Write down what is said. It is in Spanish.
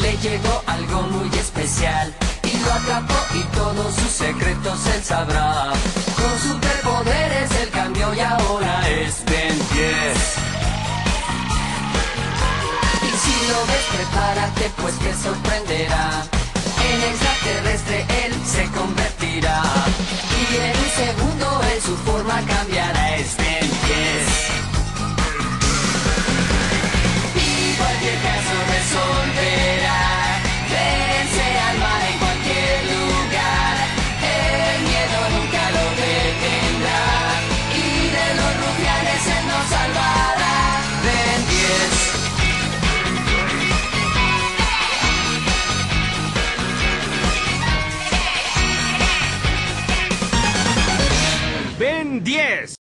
llegó algo muy especial y lo atrapó y todos sus secretos él sabrá. Con superpoderes él cambió y ahora es Ben 10. Y si lo ves, prepárate pues que sorprenderá. En extraterrestre él se convertirá. Ben 10.